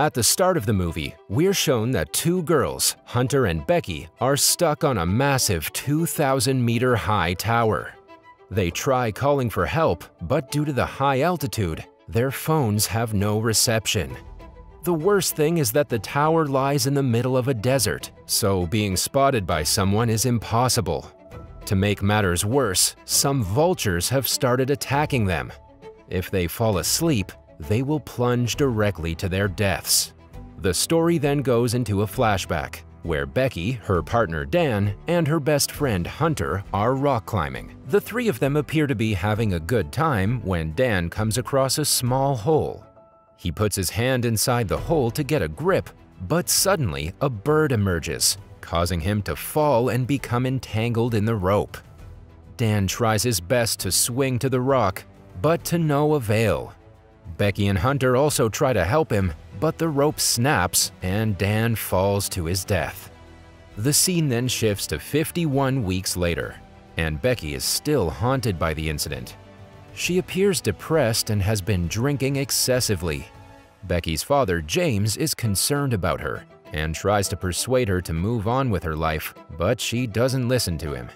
At the start of the movie, we're shown that two girls, Hunter and Becky, are stuck on a massive 2,000 meter high tower. They try calling for help, but due to the high altitude, their phones have no reception. The worst thing is that the tower lies in the middle of a desert, so being spotted by someone is impossible. To make matters worse, some vultures have started attacking them. If they fall asleep, they will plunge directly to their deaths. The story then goes into a flashback, where Becky, her partner Dan, and her best friend Hunter are rock climbing. The three of them appear to be having a good time when Dan comes across a small hole. He puts his hand inside the hole to get a grip, but suddenly a bird emerges, causing him to fall and become entangled in the rope. Dan tries his best to swing to the rock, but to no avail. Becky and Hunter also try to help him, but the rope snaps and Dan falls to his death. The scene then shifts to 51 weeks later, and Becky is still haunted by the incident. She appears depressed and has been drinking excessively. Becky's father, James, is concerned about her and tries to persuade her to move on with her life, but she doesn't listen to him.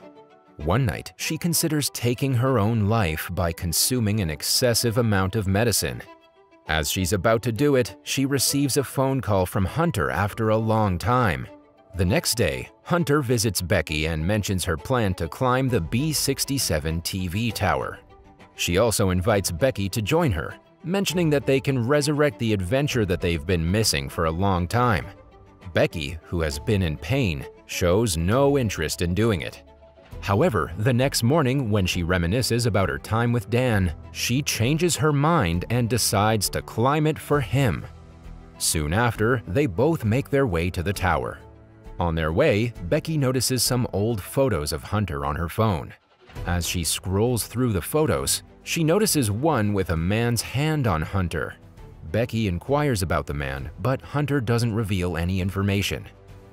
One night, she considers taking her own life by consuming an excessive amount of medicine. As she's about to do it, she receives a phone call from Hunter after a long time. The next day, Hunter visits Becky and mentions her plan to climb the B67 TV tower. She also invites Becky to join her, mentioning that they can resurrect the adventure that they've been missing for a long time. Becky, who has been in pain, shows no interest in doing it. However, the next morning when she reminisces about her time with Dan, she changes her mind and decides to climb it for him. Soon after, they both make their way to the tower. On their way, Becky notices some old photos of Hunter on her phone. As she scrolls through the photos, she notices one with a man's hand on Hunter. Becky inquires about the man, but Hunter doesn't reveal any information.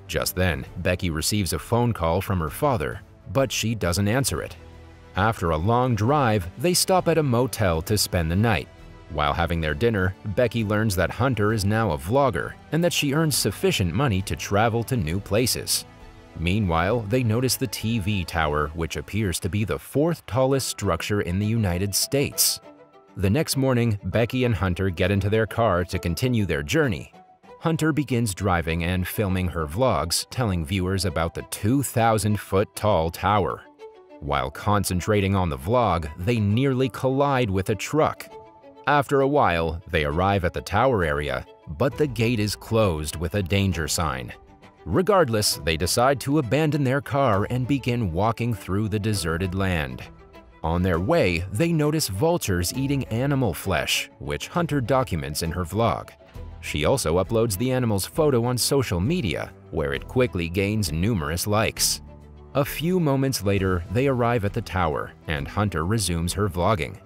Just then, Becky receives a phone call from her father, but she doesn't answer it. After a long drive, they stop at a motel to spend the night. While having their dinner, Becky learns that Hunter is now a vlogger and that she earns sufficient money to travel to new places. Meanwhile, they notice the TV tower, which appears to be the fourth tallest structure in the United States. The next morning, Becky and Hunter get into their car to continue their journey. Hunter begins driving and filming her vlogs, telling viewers about the 2,000-foot tall tower. While concentrating on the vlog, they nearly collide with a truck. After a while, they arrive at the tower area, but the gate is closed with a danger sign. Regardless, they decide to abandon their car and begin walking through the deserted land. On their way, they notice vultures eating animal flesh, which Hunter documents in her vlog. She also uploads the animal's photo on social media, where it quickly gains numerous likes. A few moments later, they arrive at the tower, and Hunter resumes her vlogging.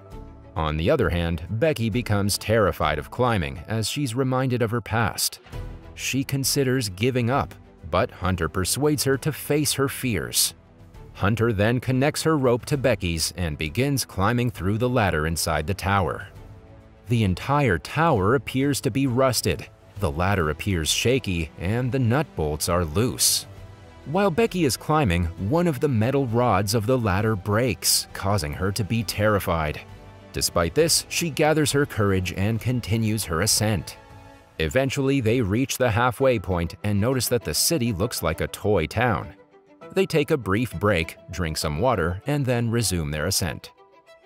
On the other hand, Becky becomes terrified of climbing as she's reminded of her past. She considers giving up, but Hunter persuades her to face her fears. Hunter then connects her rope to Becky's and begins climbing through the ladder inside the tower. The entire tower appears to be rusted, the ladder appears shaky, and the nut bolts are loose. While Becky is climbing, one of the metal rods of the ladder breaks, causing her to be terrified. Despite this, she gathers her courage and continues her ascent. Eventually, they reach the halfway point and notice that the city looks like a toy town. They take a brief break, drink some water, and then resume their ascent.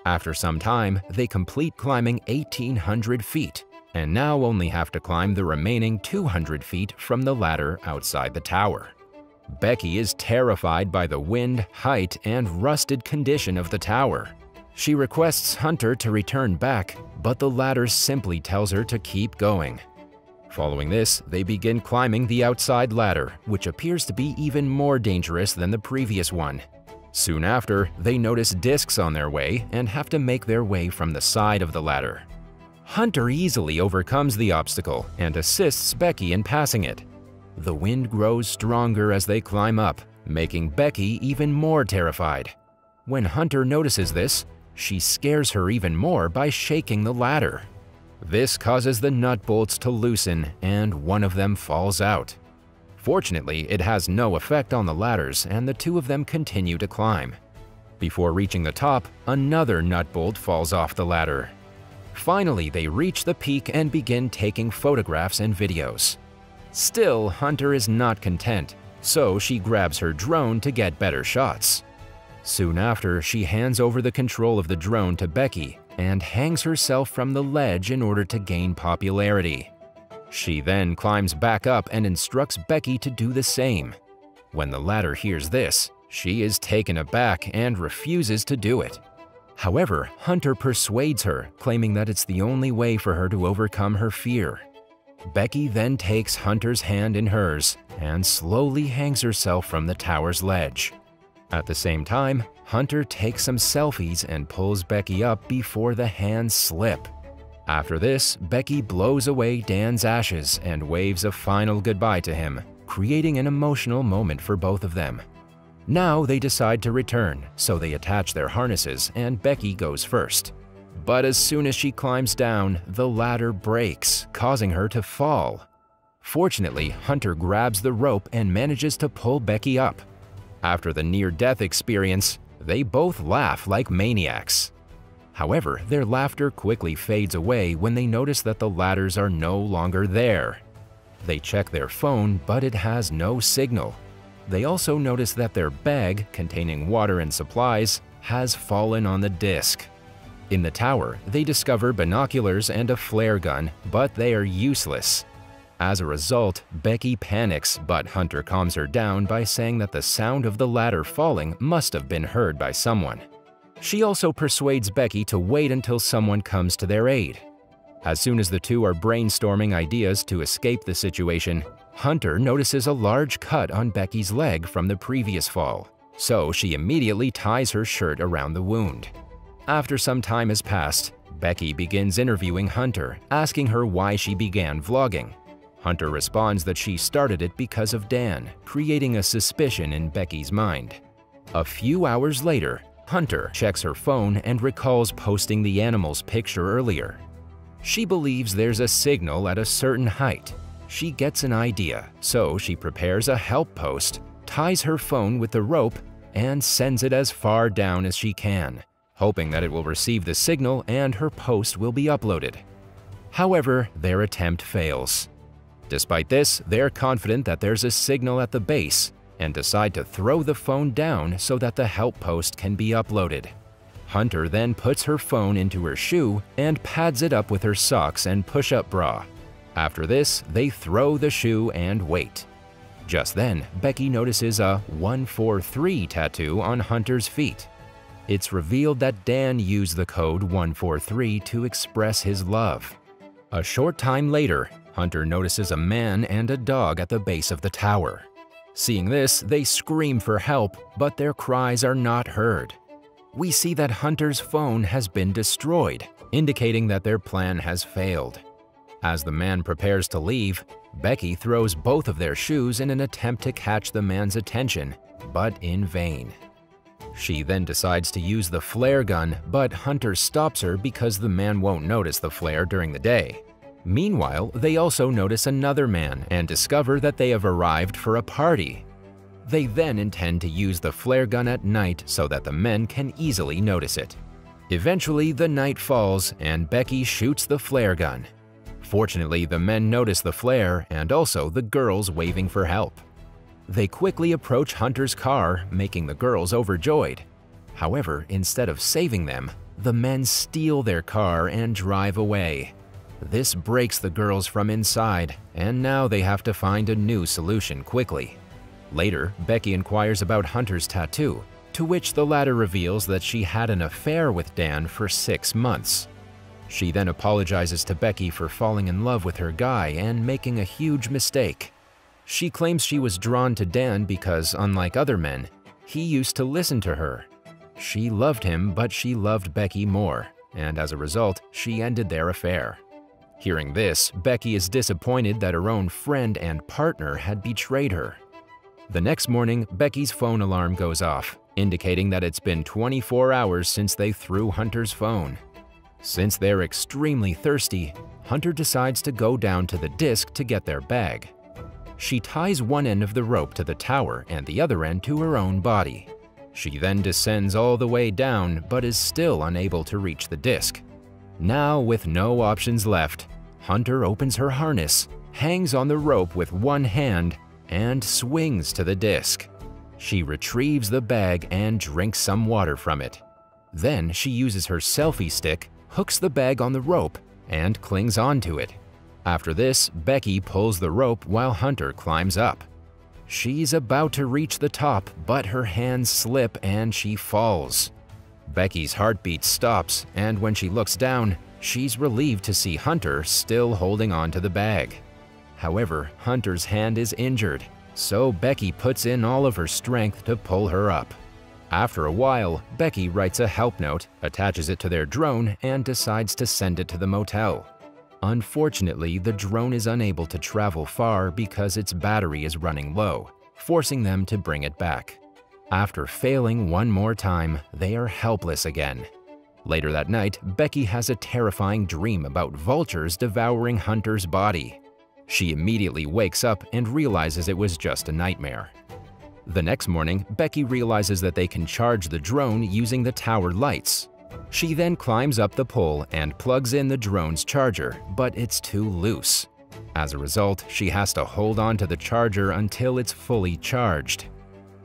After some time, they complete climbing 1,800 feet, and now only have to climb the remaining 200 feet from the ladder outside the tower. Becky is terrified by the wind, height, and rusted condition of the tower. She requests Hunter to return back, but the ladder simply tells her to keep going. Following this, they begin climbing the outside ladder, which appears to be even more dangerous than the previous one. Soon after, they notice discs on their way and have to make their way from the side of the ladder. Hunter easily overcomes the obstacle and assists Becky in passing it. The wind grows stronger as they climb up, making Becky even more terrified. When Hunter notices this, she scares her even more by shaking the ladder. This causes the nut bolts to loosen and one of them falls out. Fortunately, it has no effect on the ladders and the two of them continue to climb. Before reaching the top, another nut bolt falls off the ladder. Finally, they reach the peak and begin taking photographs and videos. Still, Hunter is not content, so she grabs her drone to get better shots. Soon after, she hands over the control of the drone to Becky and hangs herself from the ledge in order to gain popularity. She then climbs back up and instructs Becky to do the same. When the latter hears this, she is taken aback and refuses to do it. However, Hunter persuades her, claiming that it's the only way for her to overcome her fear. Becky then takes Hunter's hand in hers and slowly hangs herself from the tower's ledge. At the same time, Hunter takes some selfies and pulls Becky up before the hands slip. After this, Becky blows away Dan's ashes and waves a final goodbye to him, creating an emotional moment for both of them. Now they decide to return, so they attach their harnesses and Becky goes first. But as soon as she climbs down, the ladder breaks, causing her to fall. Fortunately, Hunter grabs the rope and manages to pull Becky up. After the near-death experience, they both laugh like maniacs. However, their laughter quickly fades away when they notice that the ladders are no longer there. They check their phone, but it has no signal. They also notice that their bag, containing water and supplies, has fallen on the disc. In the tower, they discover binoculars and a flare gun, but they are useless. As a result, Becky panics, but Hunter calms her down by saying that the sound of the ladder falling must have been heard by someone. She also persuades Becky to wait until someone comes to their aid. As soon as the two are brainstorming ideas to escape the situation, Hunter notices a large cut on Becky's leg from the previous fall, so she immediately ties her shirt around the wound. After some time has passed, Becky begins interviewing Hunter, asking her why she began vlogging. Hunter responds that she started it because of Dan, creating a suspicion in Becky's mind. A few hours later, Hunter checks her phone and recalls posting the animal's picture earlier. She believes there's a signal at a certain height. She gets an idea, so she prepares a help post, ties her phone with the rope, and sends it as far down as she can, hoping that it will receive the signal and her post will be uploaded. However, their attempt fails. Despite this, they're confident that there's a signal at the base and decide to throw the phone down so that the help post can be uploaded. Hunter then puts her phone into her shoe and pads it up with her socks and push-up bra. After this, they throw the shoe and wait. Just then, Becky notices a 143 tattoo on Hunter's feet. It's revealed that Dan used the code 143 to express his love. A short time later, Hunter notices a man and a dog at the base of the tower. Seeing this, they scream for help, but their cries are not heard. We see that Hunter's phone has been destroyed, indicating that their plan has failed. As the man prepares to leave, Becky throws both of their shoes in an attempt to catch the man's attention, but in vain. She then decides to use the flare gun, but Hunter stops her because the man won't notice the flare during the day. Meanwhile, they also notice another man and discover that they have arrived for a party. They then intend to use the flare gun at night so that the men can easily notice it. Eventually, the night falls and Becky shoots the flare gun. Fortunately, the men notice the flare and also the girls waving for help. They quickly approach Hunter's car, making the girls overjoyed. However, instead of saving them, the men steal their car and drive away. This breaks the girls from inside, and now they have to find a new solution quickly. Later, Becky inquires about Hunter's tattoo, to which the latter reveals that she had an affair with Dan for six months. She then apologizes to Becky for falling in love with her guy and making a huge mistake. She claims she was drawn to Dan because, unlike other men, he used to listen to her. She loved him, but she loved Becky more, and as a result, she ended their affair. Hearing this, Becky is disappointed that her own friend and partner had betrayed her. The next morning, Becky's phone alarm goes off, indicating that it's been 24 hours since they threw Hunter's phone. Since they're extremely thirsty, Hunter decides to go down to the disc to get their bag. She ties one end of the rope to the tower and the other end to her own body. She then descends all the way down but is still unable to reach the disc. Now, with no options left, Hunter opens her harness, hangs on the rope with one hand, and swings to the disc. She retrieves the bag and drinks some water from it. Then she uses her selfie stick, hooks the bag on the rope, and clings onto it. After this, Becky pulls the rope while Hunter climbs up. She's about to reach the top, but her hands slip and she falls. Becky's heartbeat stops, and when she looks down, she's relieved to see Hunter still holding on to the bag. However, Hunter's hand is injured, so Becky puts in all of her strength to pull her up. After a while, Becky writes a help note, attaches it to their drone, and decides to send it to the motel. Unfortunately, the drone is unable to travel far because its battery is running low, forcing them to bring it back. After failing one more time, they are helpless again. Later that night, Becky has a terrifying dream about vultures devouring Hunter's body. She immediately wakes up and realizes it was just a nightmare. The next morning, Becky realizes that they can charge the drone using the tower lights, she then climbs up the pole and plugs in the drone's charger, but it's too loose. As a result, she has to hold on to the charger until it's fully charged.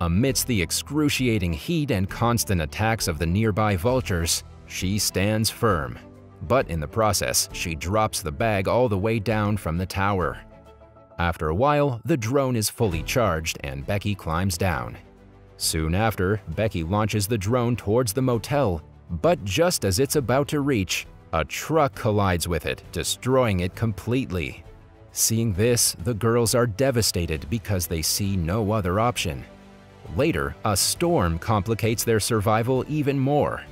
Amidst the excruciating heat and constant attacks of the nearby vultures, she stands firm. But in the process, she drops the bag all the way down from the tower. After a while, the drone is fully charged and Becky climbs down. Soon after, Becky launches the drone towards the motel but just as it's about to reach, a truck collides with it, destroying it completely. Seeing this, the girls are devastated because they see no other option. Later, a storm complicates their survival even more.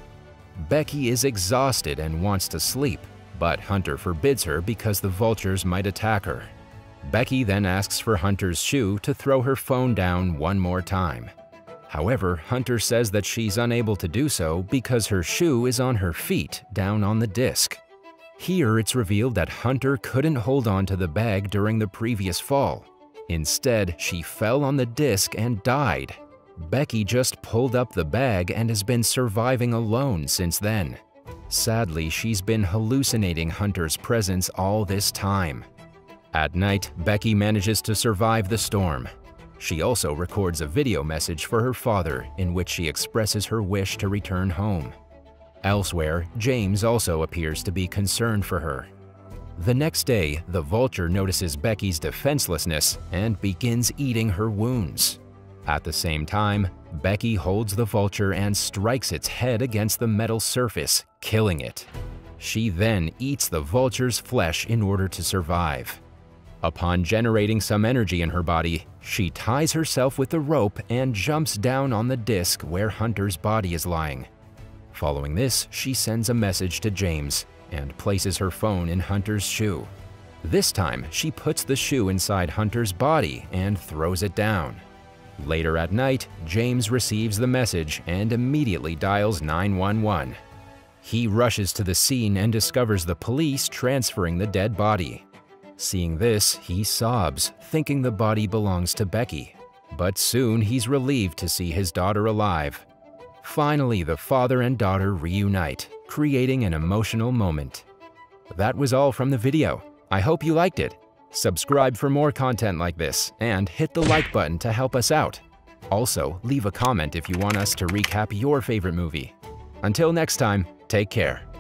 Becky is exhausted and wants to sleep, but Hunter forbids her because the vultures might attack her. Becky then asks for Hunter's shoe to throw her phone down one more time. However, Hunter says that she's unable to do so because her shoe is on her feet down on the disc. Here it's revealed that Hunter couldn't hold on to the bag during the previous fall. Instead, she fell on the disc and died. Becky just pulled up the bag and has been surviving alone since then. Sadly, she's been hallucinating Hunter's presence all this time. At night, Becky manages to survive the storm, she also records a video message for her father in which she expresses her wish to return home. Elsewhere, James also appears to be concerned for her. The next day, the vulture notices Becky's defenselessness and begins eating her wounds. At the same time, Becky holds the vulture and strikes its head against the metal surface, killing it. She then eats the vulture's flesh in order to survive. Upon generating some energy in her body, she ties herself with the rope and jumps down on the disc where Hunter's body is lying. Following this, she sends a message to James and places her phone in Hunter's shoe. This time, she puts the shoe inside Hunter's body and throws it down. Later at night, James receives the message and immediately dials 911. He rushes to the scene and discovers the police transferring the dead body. Seeing this, he sobs, thinking the body belongs to Becky. But soon he's relieved to see his daughter alive. Finally, the father and daughter reunite, creating an emotional moment. That was all from the video. I hope you liked it. Subscribe for more content like this, and hit the like button to help us out. Also, leave a comment if you want us to recap your favorite movie. Until next time, take care.